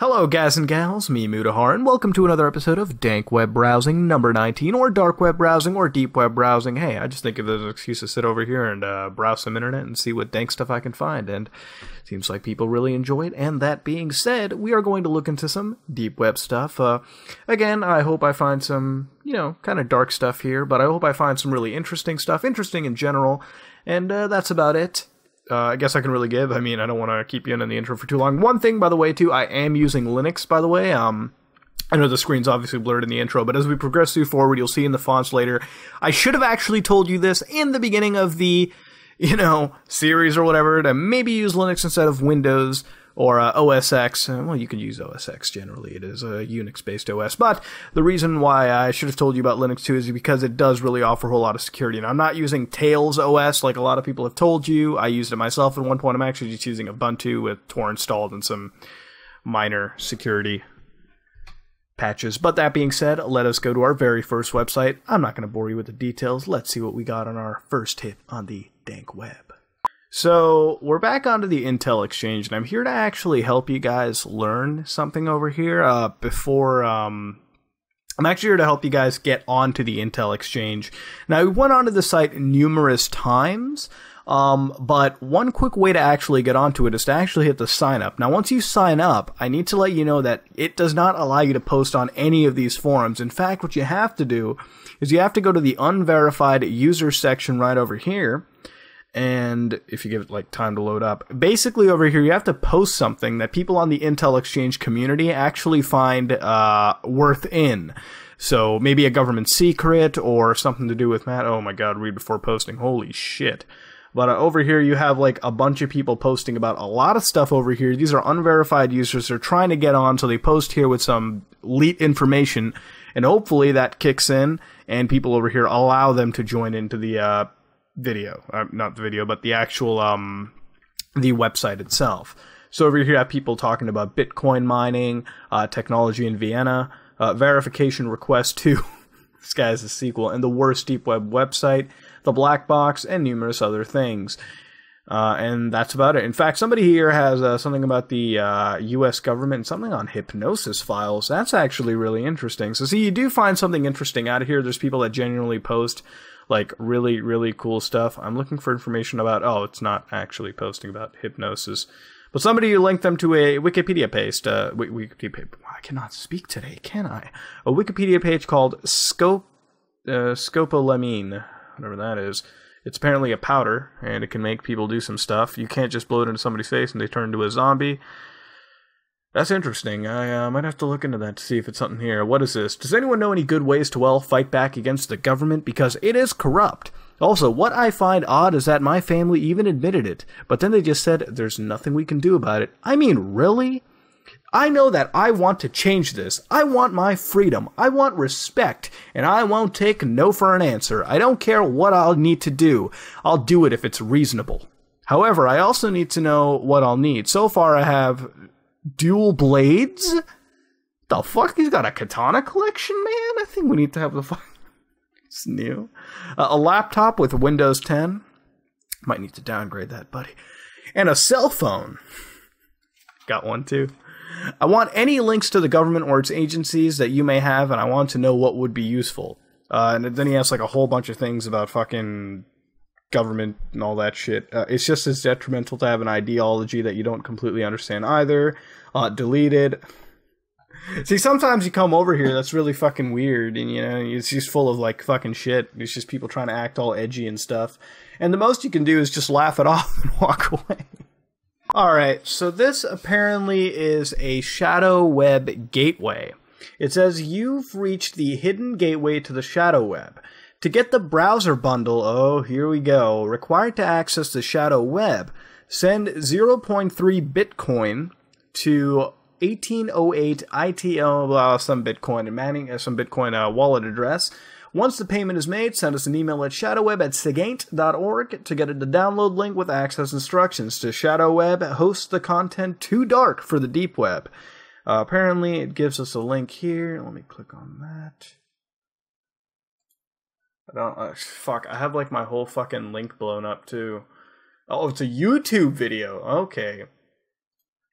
Hello, guys and gals, me Mutahar, and welcome to another episode of Dank Web Browsing number 19, or Dark Web Browsing, or Deep Web Browsing. Hey, I just think of an excuse to sit over here and uh, browse some internet and see what dank stuff I can find, and seems like people really enjoy it. And that being said, we are going to look into some deep web stuff. Uh, again, I hope I find some, you know, kind of dark stuff here, but I hope I find some really interesting stuff, interesting in general, and uh, that's about it uh, I guess I can really give. I mean, I don't want to keep you in, the intro for too long. One thing, by the way, too, I am using Linux, by the way. Um, I know the screen's obviously blurred in the intro, but as we progress through forward, you'll see in the fonts later. I should have actually told you this in the beginning of the, you know, series or whatever to maybe use Linux instead of Windows or uh, OS X. Uh, well, you can use OS X generally. It is a Unix based OS. But the reason why I should have told you about Linux too is because it does really offer a whole lot of security. And I'm not using Tails OS like a lot of people have told you. I used it myself at one point. I'm actually just using Ubuntu with Tor installed and some minor security patches. But that being said, let us go to our very first website. I'm not going to bore you with the details. Let's see what we got on our first hit on the dank web. So we're back onto the Intel Exchange, and I'm here to actually help you guys learn something over here. Uh, before um, I'm actually here to help you guys get onto the Intel Exchange. Now we went onto the site numerous times. Um, but one quick way to actually get onto it is to actually hit the sign up. Now, once you sign up, I need to let you know that it does not allow you to post on any of these forums. In fact, what you have to do is you have to go to the unverified user section right over here and if you give it like time to load up basically over here you have to post something that people on the intel exchange community actually find uh, worth in. So maybe a government secret or something to do with matt oh my god read before posting holy shit. But uh, over here you have like a bunch of people posting about a lot of stuff over here. These are unverified users. They're trying to get on so they post here with some leak information and hopefully that kicks in and people over here allow them to join into the uh, video, uh, not the video, but the actual um, the website itself. So over here, you have people talking about Bitcoin mining, uh, technology in Vienna, uh, verification request to this guy's a sequel, and the worst deep web website, the black box, and numerous other things. Uh, and that's about it. In fact, somebody here has uh, something about the uh, U.S. government, something on hypnosis files. That's actually really interesting. So, see, you do find something interesting out of here. There's people that genuinely post like really really cool stuff. I'm looking for information about. Oh, it's not actually posting about hypnosis, but somebody linked them to a Wikipedia page. Uh, Wikipedia page. I cannot speak today, can I? A Wikipedia page called Scope uh, scopolamine, whatever that is. It's apparently a powder, and it can make people do some stuff. You can't just blow it into somebody's face and they turn into a zombie. That's interesting. I uh, might have to look into that to see if it's something here. What is this? Does anyone know any good ways to, well, fight back against the government? Because it is corrupt. Also, what I find odd is that my family even admitted it, but then they just said there's nothing we can do about it. I mean, really? I know that I want to change this. I want my freedom. I want respect. And I won't take no for an answer. I don't care what I'll need to do. I'll do it if it's reasonable. However, I also need to know what I'll need. So far, I have dual blades? The fuck? He's got a katana collection, man? I think we need to have the fuck. It's new. Uh, a laptop with Windows 10. Might need to downgrade that, buddy. And a cell phone. Got one too. I want any links to the government or its agencies that you may have, and I want to know what would be useful. Uh, and then he has like a whole bunch of things about fucking government and all that shit. Uh, it's just as detrimental to have an ideology that you don't completely understand either. Uh, deleted. See, sometimes you come over here that's really fucking weird, and you know it's just full of like fucking shit. It's just people trying to act all edgy and stuff, and the most you can do is just laugh it off and walk away. all right, so this apparently is a shadow web gateway. It says you've reached the hidden gateway to the shadow web. To get the browser bundle, oh, here we go. Required to access the shadow web, send 0.3 Bitcoin to 1808 ITO, some Bitcoin and manning, uh, some Bitcoin uh, wallet address. Once the payment is made, send us an email at shadowweb at sigaint.org to get the download link with access instructions to shadowweb hosts the content too dark for the deep web. Uh, apparently, it gives us a link here. Let me click on that. I don't. Uh, fuck. I have like my whole fucking link blown up too. Oh, it's a YouTube video. Okay.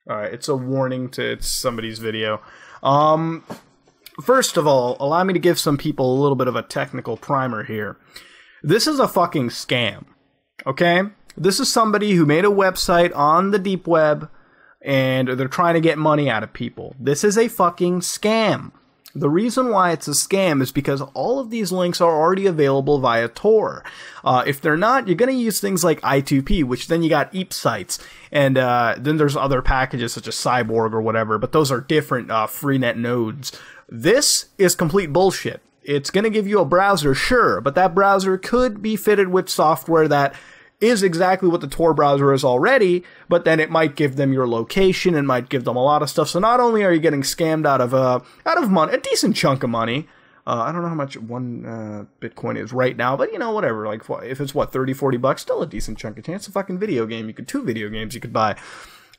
All right, it's a warning to it's somebody's video. Um, first of all, allow me to give some people a little bit of a technical primer here. This is a fucking scam. Okay? This is somebody who made a website on the deep web and they're trying to get money out of people. This is a fucking scam. The reason why it's a scam is because all of these links are already available via Tor. Uh, if they're not, you're going to use things like I2P, which then you got eepsites, and uh, then there's other packages such as Cyborg or whatever, but those are different uh, freenet nodes. This is complete bullshit. It's going to give you a browser, sure, but that browser could be fitted with software that is exactly what the Tor browser is already, but then it might give them your location and might give them a lot of stuff. So not only are you getting scammed out of uh, out of money, a decent chunk of money. Uh, I don't know how much one uh, Bitcoin is right now, but you know, whatever. Like, if it's what 30, 40 bucks, still a decent chunk of change. It's a fucking video game. You could two video games you could buy,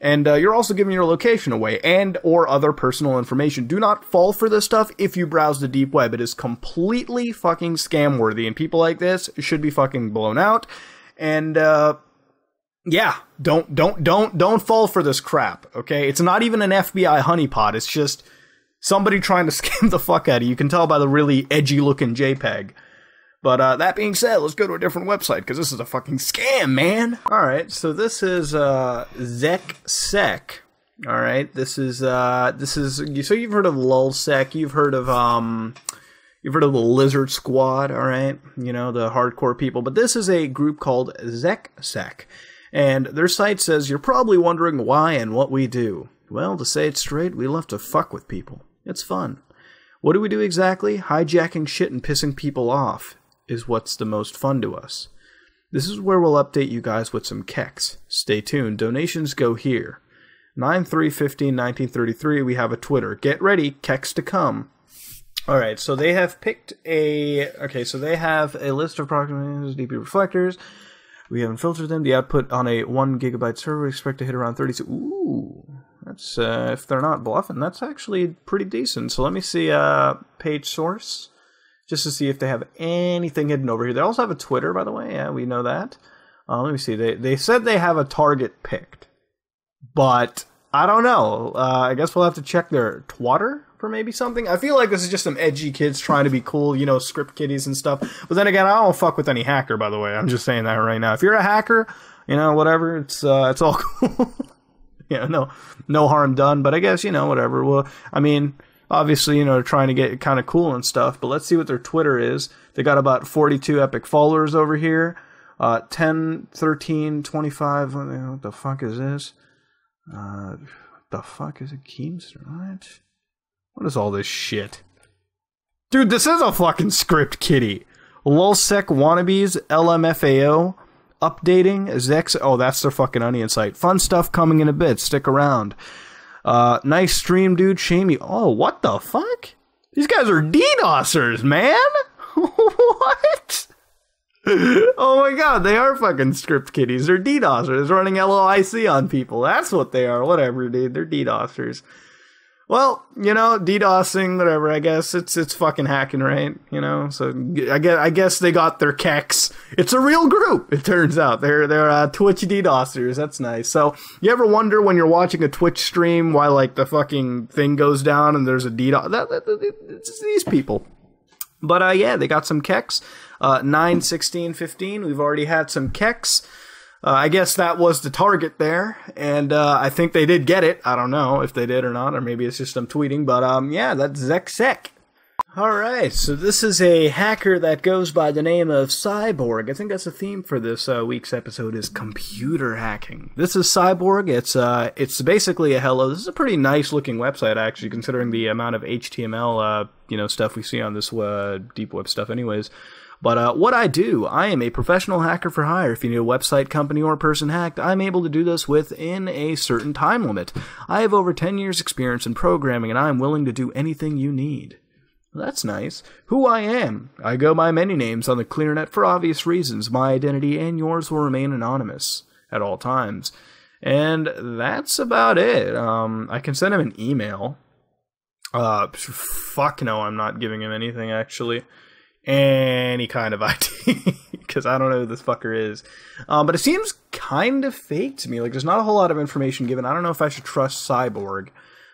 and uh, you're also giving your location away and or other personal information. Do not fall for this stuff if you browse the deep web. It is completely fucking scam worthy, and people like this should be fucking blown out and uh, yeah, don't don't don't don't fall for this crap. Okay, it's not even an FBI honeypot. It's just somebody trying to scam the fuck out of you. You can tell by the really edgy looking JPEG. But uh, that being said, let's go to a different website because this is a fucking scam, man. All right, so this is uh, ZecSec. All right, this is uh, this is so you've heard of LulzSec, you've heard of um, You've heard of the Lizard Squad, all right? You know, the hardcore people. But this is a group called ZecSec. And their site says, You're probably wondering why and what we do. Well, to say it straight, we love to fuck with people. It's fun. What do we do exactly? Hijacking shit and pissing people off is what's the most fun to us. This is where we'll update you guys with some keks. Stay tuned. Donations go here. 9 3 15 1933, we have a Twitter. Get ready, keks to come. All right, so they have picked a. Okay, so they have a list of approximately DP reflectors. We haven't filtered them. The output on a one gigabyte server we expect to hit around 30. Ooh, that's uh, if they're not bluffing, that's actually pretty decent. So let me see uh, page source just to see if they have anything hidden over here. They also have a Twitter, by the way. Yeah, we know that. Uh, let me see. They they said they have a target picked, but I don't know. Uh, I guess we'll have to check their Twitter for maybe something. I feel like this is just some edgy kids trying to be cool, you know, script kiddies and stuff. But then again, I don't fuck with any hacker, by the way. I'm just saying that right now. If you're a hacker, you know, whatever, it's uh, it's all cool. yeah, no, no harm done. But I guess you know, whatever. Well, I mean, obviously, you know, trying to get kind of cool and stuff. But let's see what their Twitter is. They got about 42 epic followers over here. Uh, 10, 13, 25. What the fuck is this? Uh, the fuck is a Keemstar? What? What is all this shit? Dude, this is a fucking script kiddie. LulzSec wannabes, LMFAO, updating, Zex. Oh, that's their fucking onion site. Fun stuff coming in a bit. Stick around. Uh, nice stream, dude. Shame you. Oh, what the fuck? These guys are DDoSers, man. what? oh my god, they are fucking script kiddies. They're DDoSers running LOIC on people. That's what they are. Whatever, dude. They're DDoSers. Well, you know, DDoSing, whatever. I guess it's it's fucking hacking, right? You know, so I guess I guess they got their keks. It's a real group. It turns out they're they're uh, Twitch DDoSers. That's nice. So you ever wonder when you're watching a Twitch stream why like the fucking thing goes down and there's a DDoS? That, that, that, it's these people. But uh, yeah, they got some keks. Uh, 9, 16, 15. We've already had some keks. Uh, I guess that was the target there, and uh, I think they did get it. I don't know if they did or not, or maybe it's just I'm tweeting. But um, yeah, that's ZecSec. All right, so this is a hacker that goes by the name of Cyborg. I think that's the theme for this uh, week's episode is computer hacking. This is Cyborg. It's uh, it's basically a hello. This is a pretty nice looking website actually, considering the amount of HTML uh, you know stuff we see on this uh, deep web stuff. Anyways. But uh, what I do, I am a professional hacker for hire. If you need a website, company, or person hacked, I'm able to do this within a certain time limit. I have over 10 years' experience in programming, and I am willing to do anything you need. That's nice. Who I am. I go by many names on the ClearNet for obvious reasons. My identity and yours will remain anonymous at all times. And that's about it. Um, I can send him an email. Uh, fuck no, I'm not giving him anything actually any kind of ID. because I don't know who this fucker is. Um, but it seems kind of fake to me. Like there's not a whole lot of information given. I don't know if I should trust Cyborg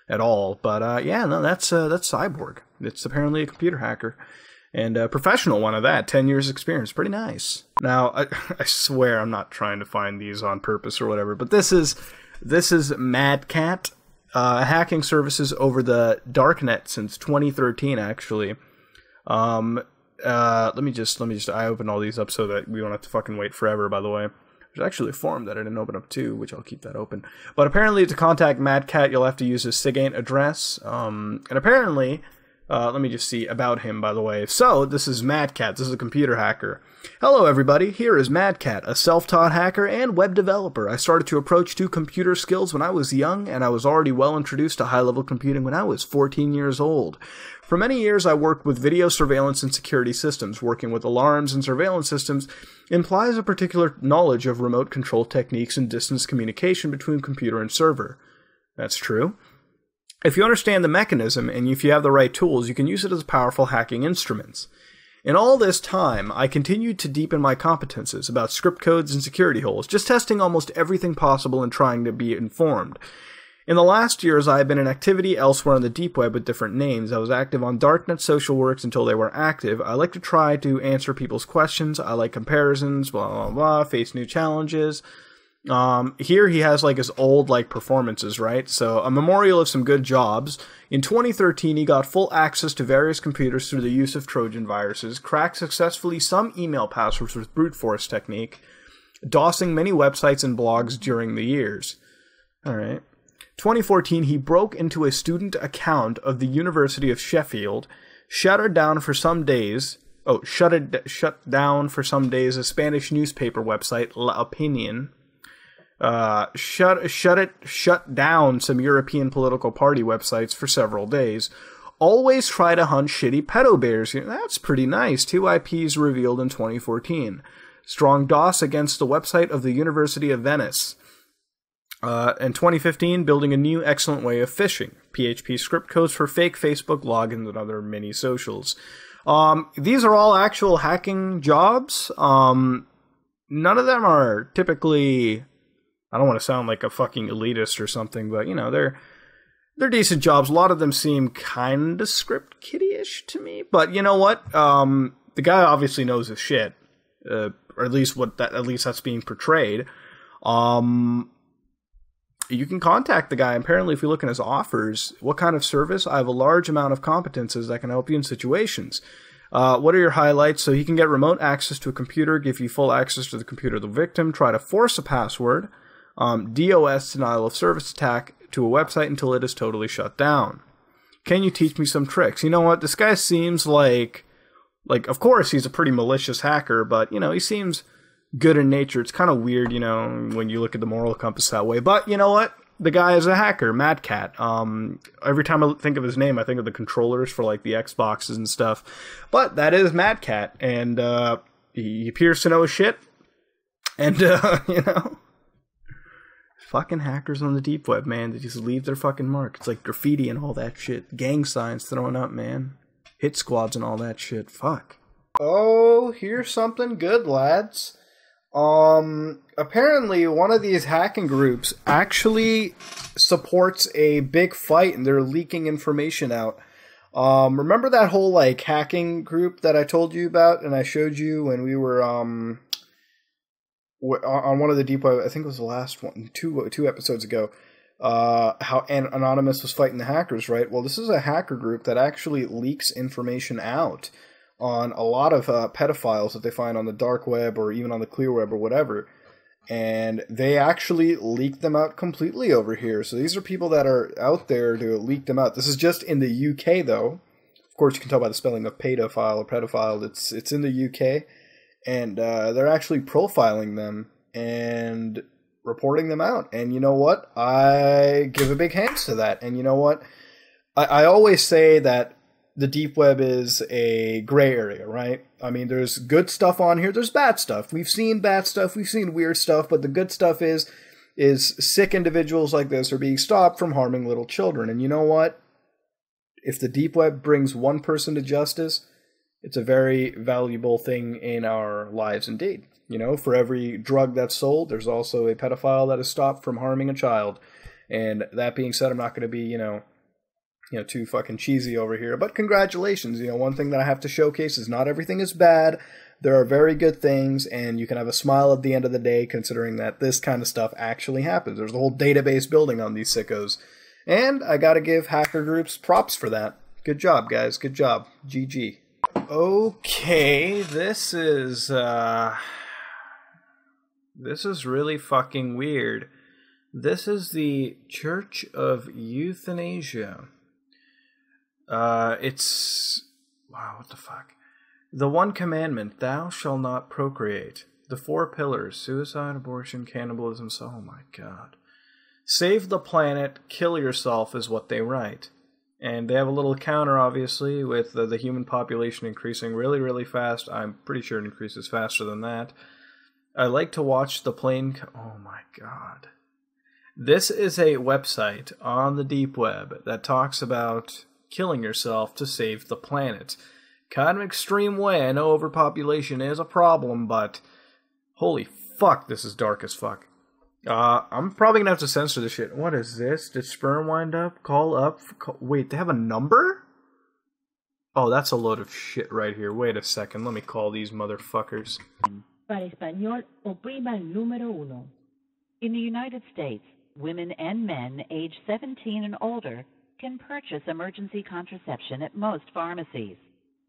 at all. But uh, yeah, no, that's uh, that's Cyborg. It's apparently a computer hacker and a professional one of that. Ten years experience, pretty nice. Now I, I swear I'm not trying to find these on purpose or whatever, but this is this is Madcat. Uh, hacking services over the darknet since 2013, actually. Um, uh, let me just let me just I open all these up so that we don't have to fucking wait forever. By the way, there's actually a form that I didn't open up too, which I'll keep that open. But apparently, to contact Madcat, you'll have to use his SIGAINT address. Um, and apparently, uh, let me just see about him, by the way. So, this is Madcat. This is a computer hacker. Hello, everybody. Here is Madcat, a self taught hacker and web developer. I started to approach to computer skills when I was young, and I was already well introduced to high level computing when I was 14 years old. For many years, I worked with video surveillance and security systems. Working with alarms and surveillance systems implies a particular knowledge of remote control techniques and distance communication between computer and server. That's true. If you understand the mechanism and if you have the right tools, you can use it as powerful hacking instruments. In all this time, I continued to deepen my competences about script codes and security holes, just testing almost everything possible and trying to be informed. In the last years, I have been in activity elsewhere on the deep web with different names. I was active on Darknet social works until they were active. I like to try to answer people's questions. I like comparisons, blah, blah, blah, face new challenges. Um, here he has like his old like performances, right? So a memorial of some good jobs. In 2013, he got full access to various computers through the use of Trojan viruses, cracked successfully some email passwords with brute force technique, DOSing many websites and blogs during the years. All right. 2014, he broke into a student account of the University of Sheffield, shut down for some days. Oh, shut it shut down for some days a Spanish newspaper website, La Opinion. Uh, shut shut it shut down some European political party websites for several days. Always try to hunt shitty pedo bears. That's pretty nice. Two IPs revealed in 2014. Strong DOS against the website of the University of Venice. Uh, in 2015, building a new excellent way of phishing. PHP script codes for fake Facebook logins and other mini socials. Um, these are all actual hacking jobs. Um, none of them are typically. I don't want to sound like a fucking elitist or something, but you know they're they're decent jobs. A lot of them seem kind of script kiddie-ish to me, but you know what? Um, the guy obviously knows his shit, uh, or at least what that at least that's being portrayed. Um, you can contact the guy. Apparently, if you look in his offers, what kind of service? I have a large amount of competences that can help you in situations. Uh, what are your highlights? So he can get remote access to a computer, give you full access to the computer of the victim, try to force a password, um, DOS denial of service attack to a website until it is totally shut down. Can you teach me some tricks? You know what? This guy seems like, like, of course he's a pretty malicious hacker, but you know he seems good in nature. It's kind of weird, you know, when you look at the moral compass that way. But you know what? The guy is a hacker, Mad Cat. Um, every time I think of his name, I think of the controllers for like the Xboxes and stuff. But that is Mad Cat, and uh, he appears to know shit. And uh, you know, fucking hackers on the deep web, man. They just leave their fucking mark. It's like graffiti and all that shit. Gang signs thrown up, man. Hit squads and all that shit. Fuck. Oh, here's something good, lads. Um, apparently, one of these hacking groups actually supports a big fight, and they're leaking information out. Um, remember that whole like hacking group that I told you about, and I showed you when we were um on one of the deep web. I think it was the last one, two two episodes ago. Uh, how anonymous was fighting the hackers, right? Well, this is a hacker group that actually leaks information out on a lot of uh, pedophiles that they find on the dark web or even on the clear web or whatever. And they actually leak them out completely over here. So these are people that are out there to leak them out. This is just in the UK, though. Of course, you can tell by the spelling of pedophile or pedophile. It's it's in the UK, and uh, they're actually profiling them and reporting them out. And you know what? I give a big hands to that. And you know what? I, I always say that the deep web is a gray area, right? I mean, there's good stuff on here, there's bad stuff. We've seen bad stuff, we've seen weird stuff, but the good stuff is is sick individuals like this are being stopped from harming little children. And you know what? If the deep web brings one person to justice, It's a very valuable thing in our lives indeed. You know, for every drug that's sold, there's also a pedophile that is stopped from harming a child. And that being said, I'm not going to be, you know, you know, too fucking cheesy over here. But congratulations. You know, one thing that I have to showcase is not everything is bad. There are very good things, and you can have a smile at the end of the day considering that this kind of stuff actually happens. There's a whole database building on these sickos. And I gotta give hacker groups props for that. Good job, guys. Good job. GG. Okay, this is, uh. This is really fucking weird. This is the Church of Euthanasia. Uh, it's. Wow, what the fuck? The one commandment, thou shalt not procreate. The four pillars, suicide, abortion, cannibalism. So, oh my god. Save the planet, kill yourself is what they write. And they have a little counter, obviously, with the, the human population increasing really, really fast. I'm pretty sure it increases faster than that. I like to watch the plane. Co- oh my god. This is a website on the deep web that talks about killing yourself to save the planet kind of extreme way. I know overpopulation is a problem, but holy fuck, this is dark as fuck. Uh, I'm probably gonna have to censor this shit. What is this? Did sperm wind up? Call up? Call- Wait, they have a number? Oh, that's a load of shit right here. Wait a second. Let me call these motherfuckers. Para español, oprima el número uno. In the United States, women and men age 17 and older can purchase emergency contraception at most pharmacies.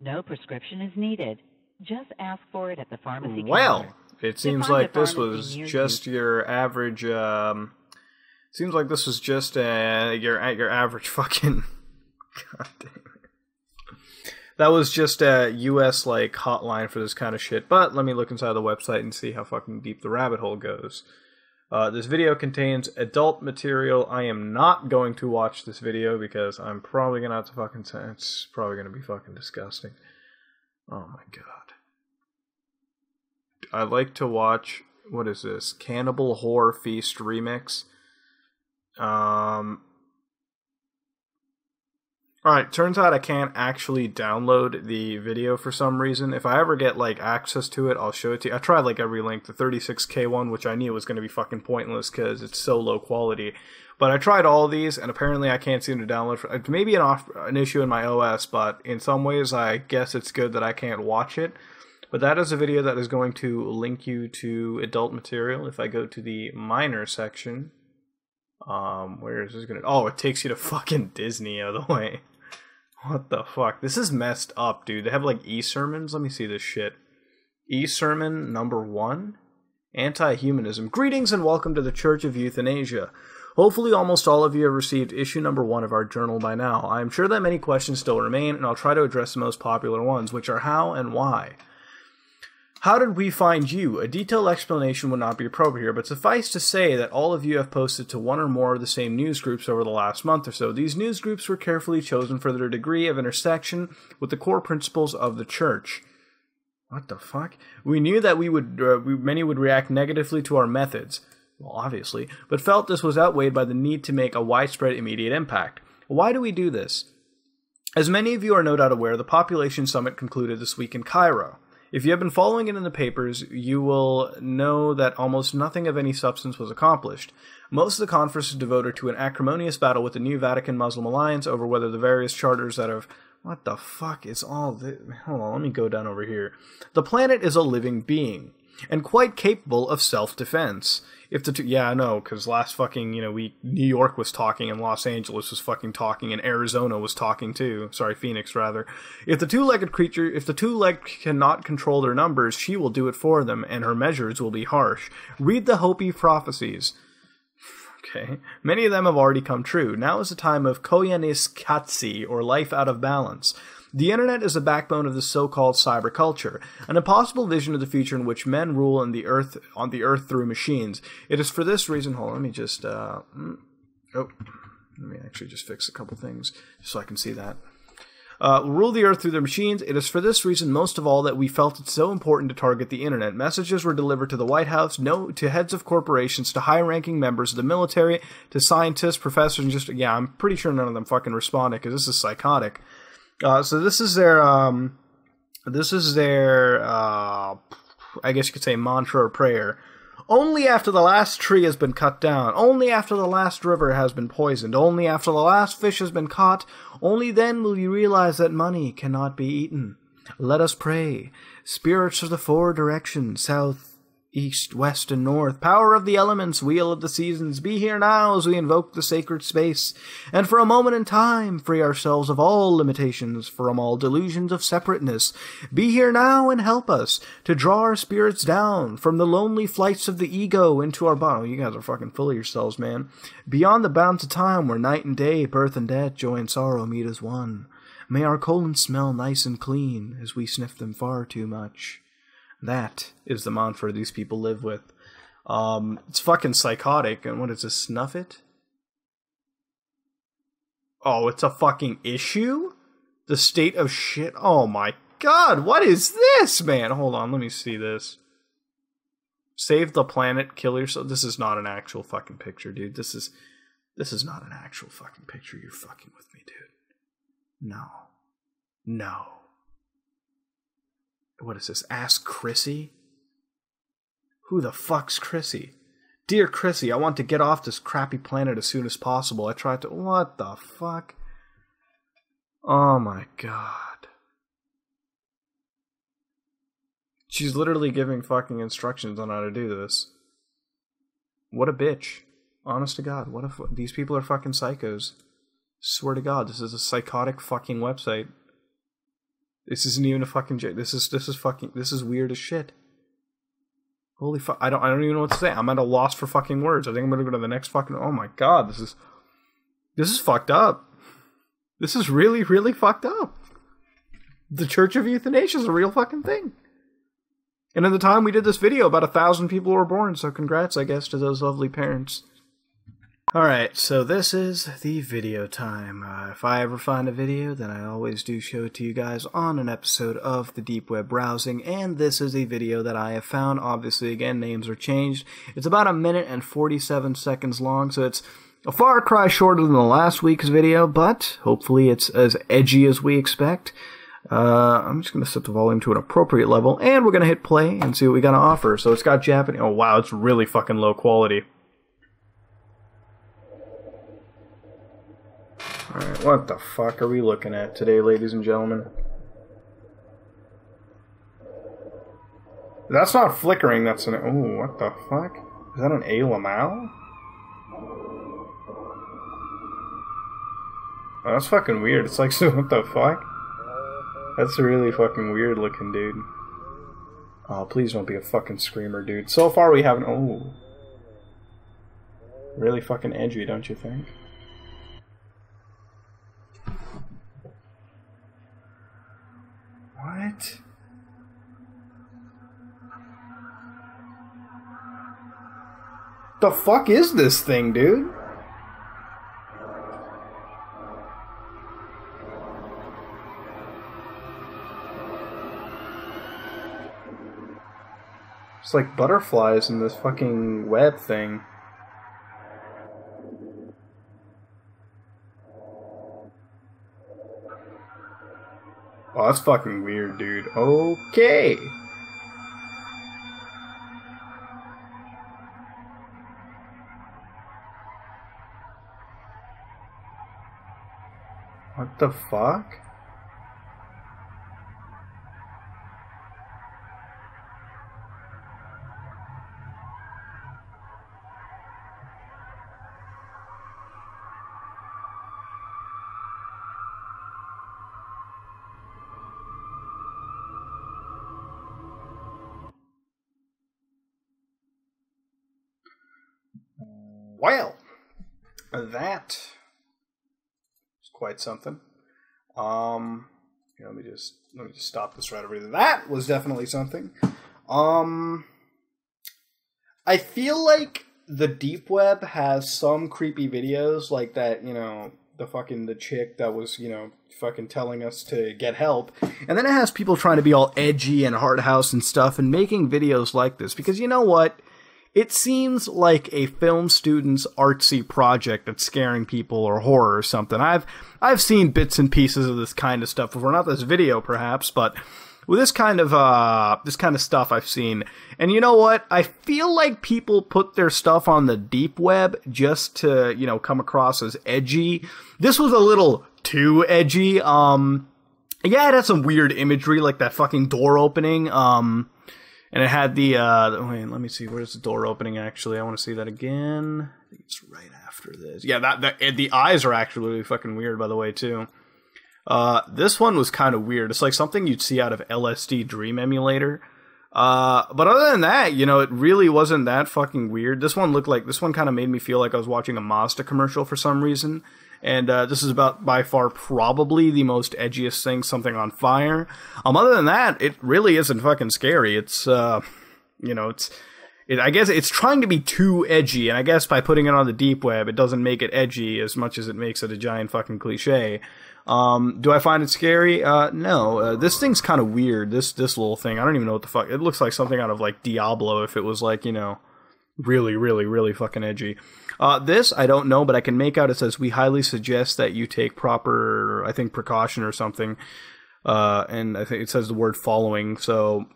No prescription is needed. Just ask for it at the pharmacy Well, counter. it seems like this was just your average. Um, seems like this was just uh, your your average fucking. God damn it. That was just a U.S. like hotline for this kind of shit. But let me look inside the website and see how fucking deep the rabbit hole goes. Uh, this video contains adult material. I am not going to watch this video because I'm probably gonna have to fucking. It's probably gonna be fucking disgusting. Oh my god. I like to watch what is this? Cannibal Horror Feast remix. Um Alright, turns out I can't actually download the video for some reason. If I ever get like access to it, I'll show it to you. I tried like every link, the 36k one, which I knew was going to be fucking pointless because it's so low quality. But I tried all these, and apparently I can't seem to download. For, it may be an off an issue in my OS, but in some ways I guess it's good that I can't watch it. But that is a video that is going to link you to adult material. If I go to the minor section, um, where is this gonna? Oh, it takes you to fucking Disney of the way. What the fuck? This is messed up, dude. They have like e sermons. Let me see this shit. E sermon number one Anti humanism. Greetings and welcome to the Church of Euthanasia. Hopefully, almost all of you have received issue number one of our journal by now. I am sure that many questions still remain, and I'll try to address the most popular ones, which are how and why. How did we find you? A detailed explanation would not be appropriate here, but suffice to say that all of you have posted to one or more of the same news groups over the last month or so. These news groups were carefully chosen for their degree of intersection with the core principles of the church. What the fuck? We knew that we would uh, we, many would react negatively to our methods, well, obviously, but felt this was outweighed by the need to make a widespread immediate impact. Why do we do this? As many of you are no doubt aware, the Population Summit concluded this week in Cairo. If you have been following it in the papers, you will know that almost nothing of any substance was accomplished. Most of the conference was devoted to an acrimonious battle with the new Vatican Muslim alliance over whether the various charters that have. What the fuck is all this? Hold on, let me go down over here. The planet is a living being and quite capable of self defense. If the two, yeah, I know, because last fucking, you know, we, New York was talking and Los Angeles was fucking talking and Arizona was talking too. Sorry, Phoenix rather. If the two-legged creature, if the two-legged cannot control their numbers, she will do it for them and her measures will be harsh. Read the Hopi prophecies. Okay. Many of them have already come true. Now is the time of Koyaanisqatsi, or life out of balance. The internet is the backbone of the so-called cyber culture, an impossible vision of the future in which men rule on the earth on the earth through machines. It is for this reason. Hold on, let me just. Uh, mm, oh, let me actually just fix a couple things so I can see that. Uh, rule the earth through their machines. It is for this reason, most of all, that we felt it so important to target the internet. Messages were delivered to the White House, no, to heads of corporations, to high-ranking members of the military, to scientists, professors, and just yeah, I'm pretty sure none of them fucking responded because this is psychotic. Uh, so this is their um, this is their, uh, I guess you could say mantra or prayer. Only after the last tree has been cut down, only after the last river has been poisoned, only after the last fish has been caught, only then will you realize that money cannot be eaten. Let us pray. Spirits of the four directions, south, east, west, and north, power of the elements, wheel of the seasons, be here now as we invoke the sacred space, and for a moment in time free ourselves of all limitations, from all delusions of separateness. Be here now and help us to draw our spirits down from the lonely flights of the ego into our body. Oh, you guys are fucking full of yourselves, man. Beyond the bounds of time where night and day, birth and death, joy and sorrow meet as one. May our colons smell nice and clean as we sniff them far too much. That is the mantra these people live with. Um, it's fucking psychotic. And what is this? Snuff it? Oh, it's a fucking issue? The state of shit? Oh my god, what is this, man? Hold on, let me see this. Save the planet, kill yourself. This is not an actual fucking picture, dude. This is this is not an actual fucking picture. You're fucking with me, dude. No. No. What is this? Ask Chrissy? Who the fuck's Chrissy? Dear Chrissy, I want to get off this crappy planet as soon as possible. I tried to. What the fuck? Oh my god. She's literally giving fucking instructions on how to do this. What a bitch. Honest to God, what if these people are fucking psychos? Swear to God, this is a psychotic fucking website. This isn't even a fucking joke. This is this is fucking this is weird as shit. Holy fuck! I don't I don't even know what to say. I'm at a loss for fucking words. I think I'm gonna go to the next fucking. Oh my god, this is this is fucked up. This is really really fucked up. The Church of Euthanasia is a real fucking thing. And at the time we did this video, about a thousand people were born. So congrats, I guess, to those lovely parents. Alright, so this is the video time. Uh, if I ever find a video, then I always do show it to you guys on an episode of the Deep Web Browsing, and this is a video that I have found. Obviously, again, names are changed. It's about a minute and 47 seconds long, so it's a far cry shorter than the last week's video, but hopefully it's as edgy as we expect. Uh, I'm just going to set the volume to an appropriate level, and we're going to hit play and see what we got to offer. So it's got Japanese. Oh, wow, it's really fucking low quality. Alright, what the fuck are we looking at today, ladies and gentlemen? That's not flickering, that's an... Oh, what the fuck? Is that an A. Lamau? Oh, that's fucking weird. It's like, so what the fuck? That's a really fucking weird looking, dude. Oh, please don't be a fucking screamer, dude. So far we haven't... Oh. Really fucking edgy, don't you think? What? The fuck is this thing, dude? It's like butterflies in this fucking web thing. That's fucking weird, dude. Okay. What the fuck? Well, that is quite something. Um, here, let me just let me just stop this right over there. That was definitely something. Um, I feel like the deep web has some creepy videos like that. You know, the fucking the chick that was you know fucking telling us to get help, and then it has people trying to be all edgy and hard house and stuff and making videos like this because you know what it seems like a film student's artsy project that's scaring people or horror or something. I've I've seen bits and pieces of this kind of stuff before, not this video perhaps, but with this kind of uh this kind of stuff I've seen. And you know what? I feel like people put their stuff on the deep web just to, you know, come across as edgy. This was a little too edgy. Um yeah, it had some weird imagery like that fucking door opening. Um and it had the uh wait, let me see, where's the door opening actually? I want to see that again. I think it's right after this. Yeah, that, that the eyes are actually really fucking weird by the way too. Uh, this one was kind of weird. It's like something you'd see out of LSD Dream Emulator. Uh, but other than that, you know, it really wasn't that fucking weird. This one looked like this one kind of made me feel like I was watching a Mazda commercial for some reason. And uh, this is about by far probably the most edgiest thing, something on fire. Um, other than that, it really isn't fucking scary. It's uh, you know, it's it, I guess it's trying to be too edgy, and I guess by putting it on the deep web, it doesn't make it edgy as much as it makes it a giant fucking cliche. Um, do I find it scary? Uh, no. Uh, this thing's kind of weird. This this little thing. I don't even know what the fuck. It looks like something out of like Diablo if it was like you know, really, really, really fucking edgy. Uh, this I don't know, but I can make out. It says we highly suggest that you take proper, I think, precaution or something. Uh, and I think it says the word following. So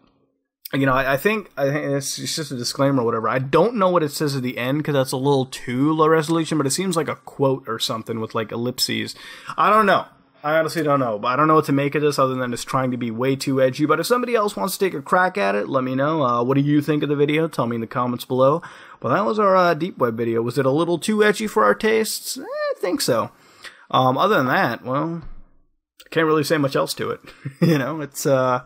you know, I, I, think I think it's, it's, just a disclaimer or whatever. I don't know what it says at the end because that's a little too low resolution, but it seems like a quote or something with like ellipses. I don't know. I honestly don't know, but I don't know what to make of this other than it's trying to be way too edgy. But if somebody else wants to take a crack at it, let me know. Uh, what do you think of the video? Tell me in the comments below. But that was our uh, deep web video. Was it a little too edgy for our tastes? Eh, I think so. Um, other than that, well, I can't really say much else to it. you know, it's uh,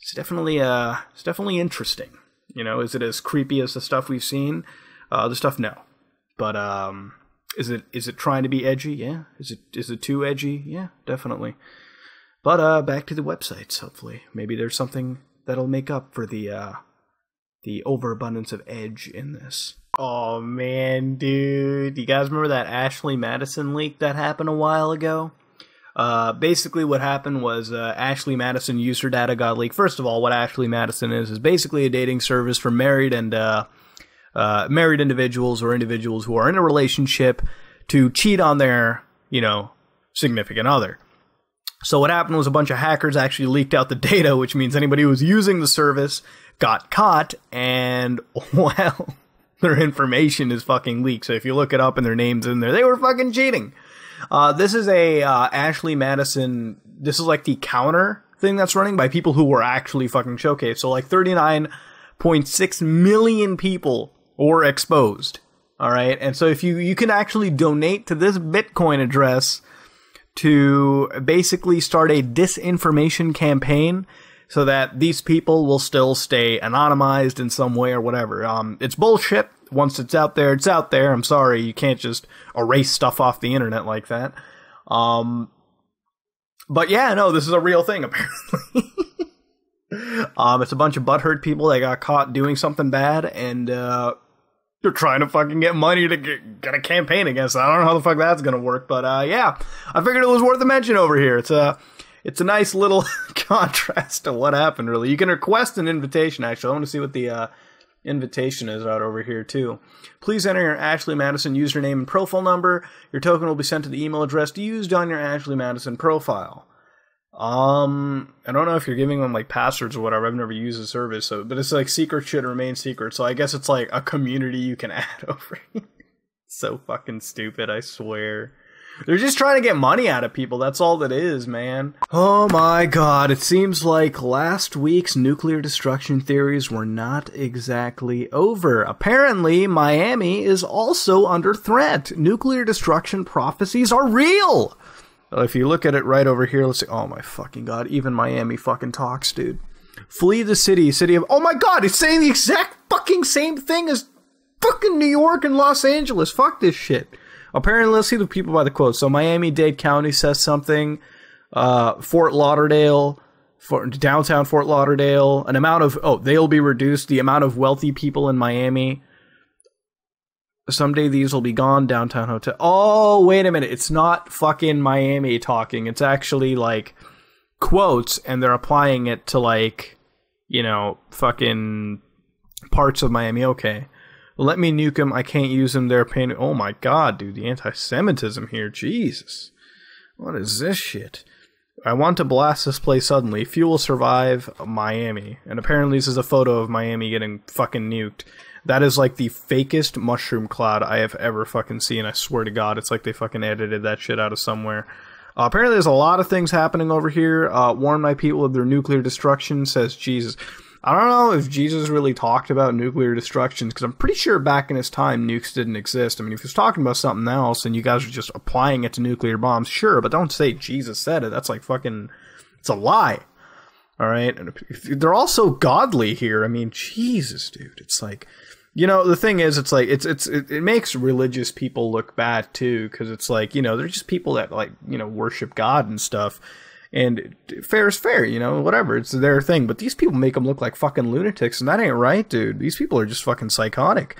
it's definitely uh, it's definitely interesting. You know, is it as creepy as the stuff we've seen? Uh, the stuff, no. But um, is it is it trying to be edgy? Yeah. Is it is it too edgy? Yeah, definitely. But uh, back to the websites. Hopefully, maybe there's something that'll make up for the uh, the overabundance of edge in this. Oh man, dude, you guys remember that Ashley Madison leak that happened a while ago? Uh, basically, what happened was uh, Ashley Madison user data got leaked. First of all, what Ashley Madison is is basically a dating service for married and uh, uh, married individuals or individuals who are in a relationship to cheat on their, you know, significant other. So what happened was a bunch of hackers actually leaked out the data, which means anybody who was using the service got caught, and well, their information is fucking leaked. So if you look it up and their names in there, they were fucking cheating. Uh, this is a uh, Ashley Madison. This is like the counter thing that's running by people who were actually fucking showcased. So like 39.6 million people were exposed. All right. And so if you, you can actually donate to this Bitcoin address to basically start a disinformation campaign so that these people will still stay anonymized in some way or whatever. Um, it's bullshit. Once it's out there, it's out there. I'm sorry. You can't just erase stuff off the internet like that. Um, but yeah, no, this is a real thing apparently. um, it's a bunch of butthurt people that got caught doing something bad and, uh, they're trying to fucking get money to get, get a campaign against. It. I don't know how the fuck that's gonna work, but uh, yeah, I figured it was worth a mention over here. It's a it's a nice little contrast to what happened. Really, you can request an invitation. Actually, I want to see what the uh, invitation is out over here too. Please enter your Ashley Madison username and profile number. Your token will be sent to the email address used on your Ashley Madison profile. Um, I don't know if you're giving them like passwords or whatever. I've never used the service, so but it's like secret should remain secret. So I guess it's like a community you can add over. so fucking stupid, I swear. They're just trying to get money out of people. That's all that is, man. Oh my god, it seems like last week's nuclear destruction theories were not exactly over. Apparently, Miami is also under threat. Nuclear destruction prophecies are real. If you look at it right over here, let's see. Oh my fucking god! Even Miami fucking talks, dude. Flee the city, city of. Oh my god! It's saying the exact fucking same thing as fucking New York and Los Angeles. Fuck this shit. Apparently, let's see the people by the quote. So Miami Dade County says something. Uh, Fort Lauderdale, Fort, downtown Fort Lauderdale, an amount of oh they'll be reduced. The amount of wealthy people in Miami someday these will be gone downtown hotel oh wait a minute. It's not fucking miami talking. It's actually like quotes and they're applying it to like you know fucking parts of miami. Okay. Let me nuke them i can't use them they're paying oh my god dude. The anti-semitism here. Jesus. What is this shit? I want to blast this place suddenly. Will survive Miami. And apparently, this is a photo of Miami getting fucking nuked. That is like the fakest mushroom cloud I have ever fucking seen. I swear to God, it's like they fucking edited that shit out of somewhere. Uh, apparently, there's a lot of things happening over here. Uh, warn my people of their nuclear destruction, says Jesus. I don't know if Jesus really talked about nuclear destruction because I'm pretty sure back in his time nukes didn't exist. I mean, if he was talking about something else and you guys are just applying it to nuclear bombs, sure, but don't say Jesus said it. That's like fucking, it's a lie. All right, and they're all so godly here. I mean, Jesus, dude, it's like, you know, the thing is, it's like it's it's it, it makes religious people look bad too because it's like you know they're just people that like you know worship God and stuff and fair is fair, you know, whatever. It's their thing. But these people make them look like fucking lunatics, and that ain't right, dude. These people are just fucking psychotic.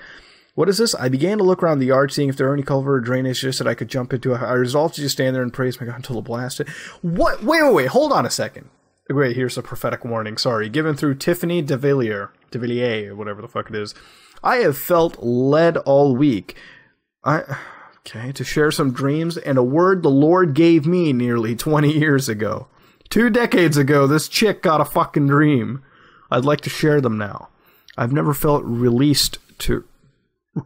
What is this? I began to look around the yard, seeing if there were any culvert or drainage that I could jump into. I resolved to just stand there and praise my God until it blasted. What? Wait, wait, wait. Hold on a second. Wait, here's a prophetic warning. Sorry. Given through Tiffany de Villiers, de Villiers, or whatever the fuck it is. I have felt led all week. I Okay, to share some dreams and a word the Lord gave me nearly 20 years ago. Two decades ago, this chick got a fucking dream. I'd like to share them now. I've never felt released to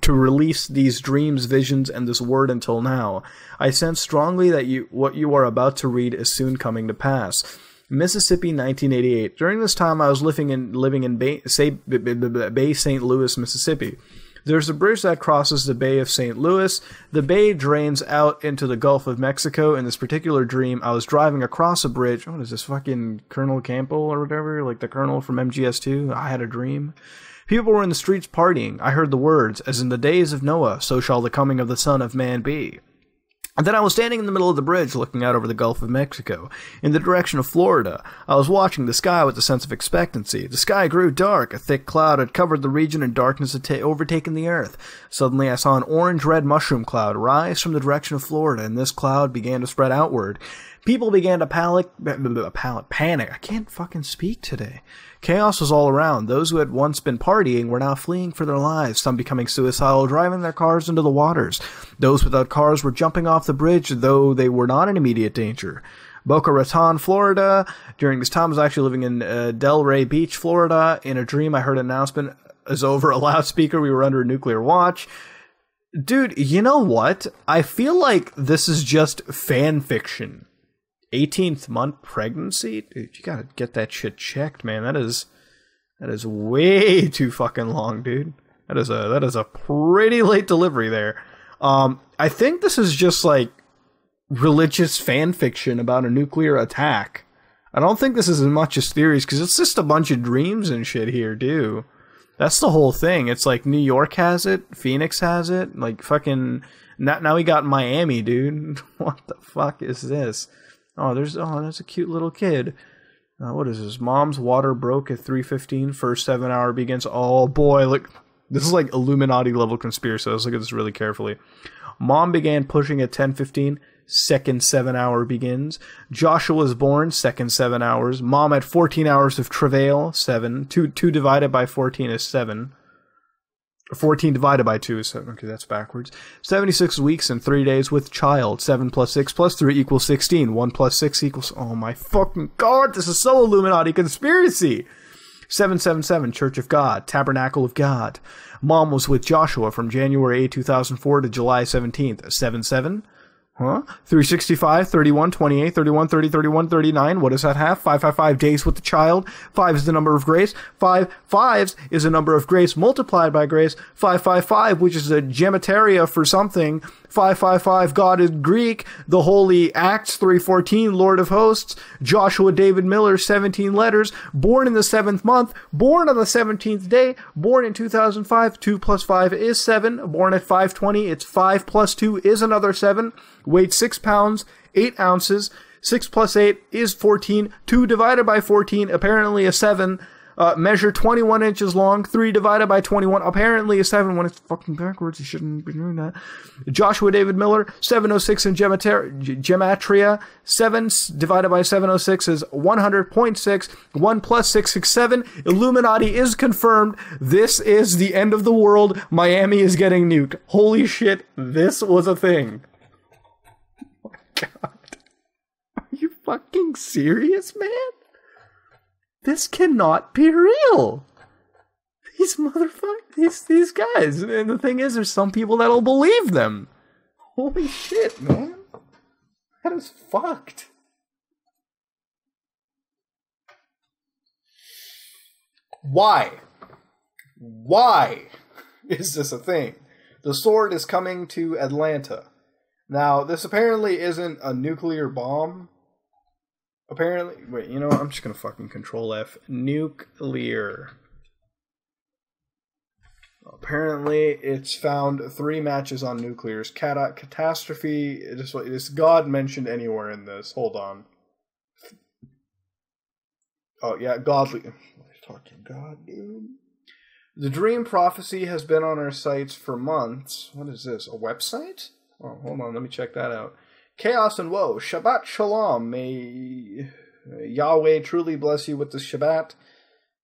to release these dreams, visions, and this word until now. I sense strongly that you what you are about to read is soon coming to pass. Mississippi, 1988. During this time, I was living in living in Bay, say, Bay St. Louis, Mississippi. There's a bridge that crosses the Bay of St. Louis. The bay drains out into the Gulf of Mexico. In this particular dream, I was driving across a bridge. What is this, fucking Colonel Campbell or whatever? Like the Colonel from MGS2? I had a dream. People were in the streets partying. I heard the words, as in the days of Noah, so shall the coming of the Son of Man be. And then I was standing in the middle of the bridge looking out over the Gulf of Mexico, in the direction of Florida. I was watching the sky with a sense of expectancy. The sky grew dark. A thick cloud had covered the region and darkness had ta- overtaken the earth. Suddenly I saw an orange-red mushroom cloud rise from the direction of Florida, and this cloud began to spread outward. People began to panic, panic. I can't fucking speak today. Chaos was all around. Those who had once been partying were now fleeing for their lives, some becoming suicidal, driving their cars into the waters. Those without cars were jumping off the bridge, though they were not in immediate danger. Boca Raton, Florida. During this time, I was actually living in uh, Delray Beach, Florida. In a dream, I heard an announcement as over a loudspeaker. We were under a nuclear watch. Dude, you know what? I feel like this is just fan fiction. 18th month pregnancy? Dude, you gotta get that shit checked, man. That is that is way too fucking long, dude. That is a that is a pretty late delivery there. Um, I think this is just like religious fan fiction about a nuclear attack. I don't think this is as much as theories because it's just a bunch of dreams and shit here, dude. That's the whole thing. It's like New York has it, Phoenix has it, like fucking. Now, now we got Miami, dude. what the fuck is this? Oh, there's oh, that's a cute little kid. Uh, what is this? Mom's water broke at 3:15. First seven hour begins. Oh boy, look, this is like Illuminati level conspiracy. Let's look at this really carefully. Mom began pushing at 10:15. Second seven hour begins. Joshua is born. Second seven hours. Mom had 14 hours of travail. Seven. Two two divided by 14 is seven. 14 divided by 2 is 7. Okay, that's backwards. 76 weeks and 3 days with child. 7 plus 6 plus 3 equals 16. 1 plus 6 equals. Oh my fucking god, this is so Illuminati conspiracy! 777 Church of God, Tabernacle of God. Mom was with Joshua from January 8, 2004 to July 17th. 77 Huh? 365, 31, 28, 31, 30, 31, 39. What does that have? 555 days with the child. 5 is the number of grace. 5 fives is a number of grace multiplied by grace. 555, which is a gematria for something. 555, God in Greek. The Holy Acts 314, Lord of Hosts. Joshua David Miller, 17 letters. Born in the seventh month. Born on the 17th day. Born in 2005. 2 plus 5 is 7. Born at 520. It's 5 plus 2 is another 7 weighed 6 pounds, 8 ounces. 6 plus 8 is 14. 2 divided by 14, apparently a 7. Uh, measure 21 inches long. 3 divided by 21, apparently a 7 when it's fucking backwards. You shouldn't be doing that. Joshua David Miller, 706 in gematria. 7 divided by 706 is 100.6. 1 plus 667. Illuminati is confirmed. This is the end of the world. Miami is getting nuked. Holy shit, this was a thing. God. Are you fucking serious, man? This cannot be real. These motherfuckers, these these guys, and the thing is, there's some people that'll believe them. Holy shit, man! That is fucked. Why? Why is this a thing? The sword is coming to Atlanta. Now, this apparently isn't a nuclear bomb. Apparently, wait, you know what? I'm just gonna fucking control F. Nuclear. Apparently, it's found three matches on nuclears. Cat- catastrophe. Is, is God mentioned anywhere in this? Hold on. Oh yeah, godly. Talking God, dude. The dream prophecy has been on our sites for months. What is this? A website? Oh, hold on. Let me check that out. Chaos and woe. Shabbat shalom. May Yahweh truly bless you with the Shabbat.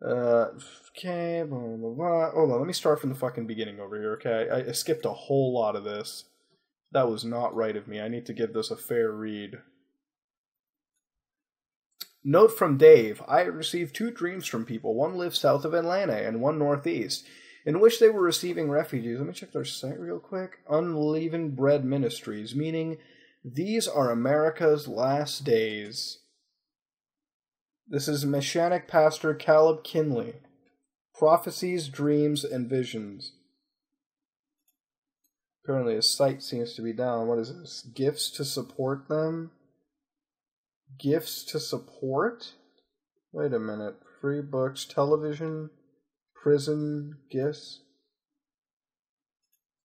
Uh, okay, blah, blah, blah. Hold on. Let me start from the fucking beginning over here. Okay, I, I skipped a whole lot of this. That was not right of me. I need to give this a fair read. Note from Dave I received two dreams from people. One lives south of Atlanta and one northeast, in which they were receiving refugees. Let me check their site real quick. Unleavened Bread Ministries, meaning these are America's last days. This is Messianic Pastor Caleb Kinley. Prophecies, Dreams, and Visions. Apparently, his site seems to be down. What is this? Gifts to support them? gifts to support? Wait a minute. Free books, television, prison gifts.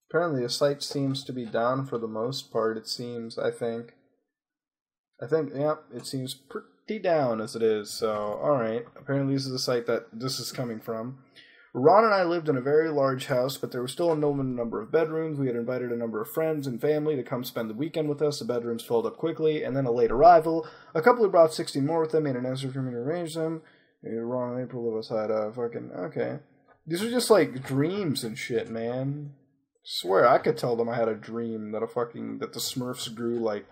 Apparently, the site seems to be down for the most part. It seems, I think. I think, yeah, it seems pretty down as it is. So, alright. Apparently, this is the site that this is coming from. Ron and I lived in a very large house, but there was still a limited number of bedrooms. We had invited a number of friends and family to come spend the weekend with us. The bedrooms filled up quickly, and then a late arrival. A couple who brought 16 more with them made an effort for me to arrange them. Ron and April of us had a fucking. Okay. These are just like dreams and shit, man. swear, I could tell them I had a dream that a fucking. that the Smurfs grew like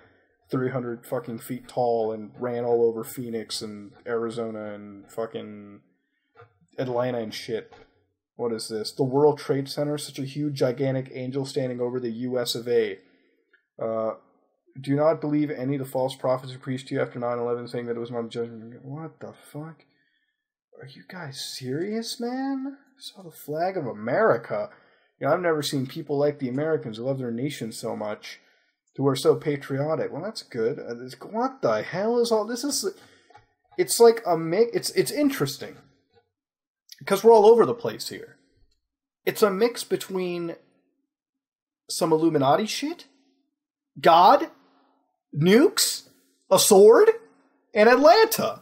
300 fucking feet tall and ran all over Phoenix and Arizona and fucking Atlanta and shit what is this? The World Trade Center, such a huge, gigantic angel standing over the U.S. of A. Uh, do not believe any of the false prophets who preached to you after 9 11 saying that it was not a judgment. What the fuck? Are you guys serious, man? Saw the flag of America. You know, I've never seen people like the Americans who love their nation so much, who are so patriotic. Well, that's good. Uh, what the hell is all this? Is it's like a mix. It's it's interesting because we're all over the place here. It's a mix between some Illuminati shit, God, nukes, a sword, and Atlanta.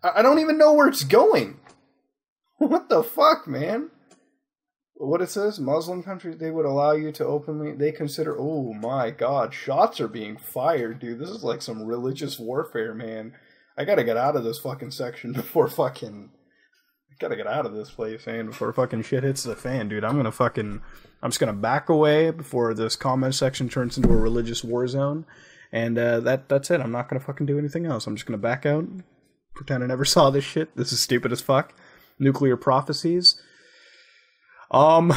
I don't even know where it's going. What the fuck, man? What it says, Muslim countries, they would allow you to openly, they consider, oh my god, shots are being fired, dude. This is like some religious warfare, man. I gotta get out of this fucking section before fucking I gotta get out of this place, man, before fucking shit hits the fan, dude. I'm gonna fucking, I'm just gonna back away before this comment section turns into a religious war zone, and uh, that that's it. I'm not gonna fucking do anything else. I'm just gonna back out, pretend I never saw this shit. This is stupid as fuck. Nuclear prophecies. Um,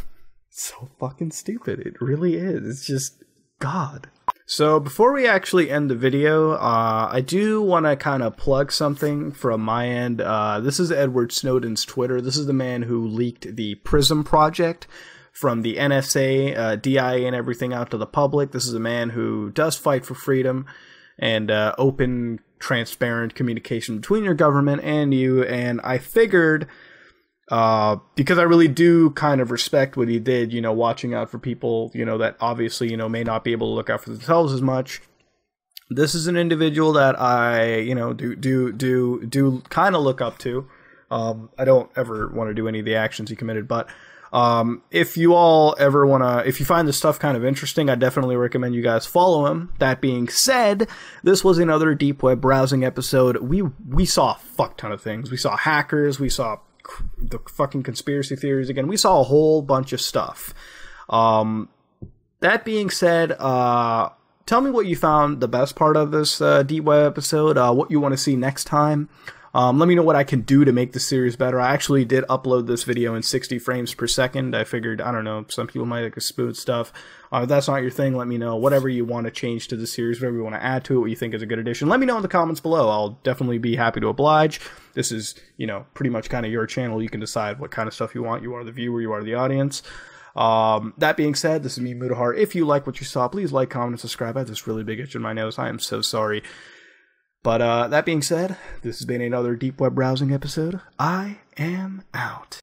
so fucking stupid. It really is. It's just God. So before we actually end the video, uh, I do want to kind of plug something from my end. Uh, this is Edward Snowden's Twitter. This is the man who leaked the Prism project from the NSA, uh, DIA, and everything out to the public. This is a man who does fight for freedom and uh, open, transparent communication between your government and you. And I figured uh, because I really do kind of respect what he did, you know, watching out for people, you know, that obviously, you know, may not be able to look out for themselves as much. This is an individual that I, you know, do do do do kind of look up to. Um, I don't ever want to do any of the actions he committed, but um, if you all ever want to, if you find this stuff kind of interesting, I definitely recommend you guys follow him. That being said, this was another deep web browsing episode. We we saw a fuck ton of things. We saw hackers. We saw the fucking conspiracy theories again. We saw a whole bunch of stuff. Um, that being said, uh, tell me what you found the best part of this uh, deep web episode. Uh, what you want to see next time. Um, let me know what I can do to make the series better. I actually did upload this video in 60 frames per second. I figured, I don't know, some people might like a smooth stuff. Uh, if that's not your thing, let me know. Whatever you want to change to the series, whatever you want to add to it, what you think is a good addition, let me know in the comments below. I'll definitely be happy to oblige. This is, you know, pretty much kind of your channel. You can decide what kind of stuff you want. You are the viewer, you are the audience. Um, that being said, this is me, Mutahar. If you like what you saw, please like, comment, and subscribe. I have this really big itch in my nose. I am so sorry. But uh, that being said, this has been another Deep Web Browsing episode. I am out.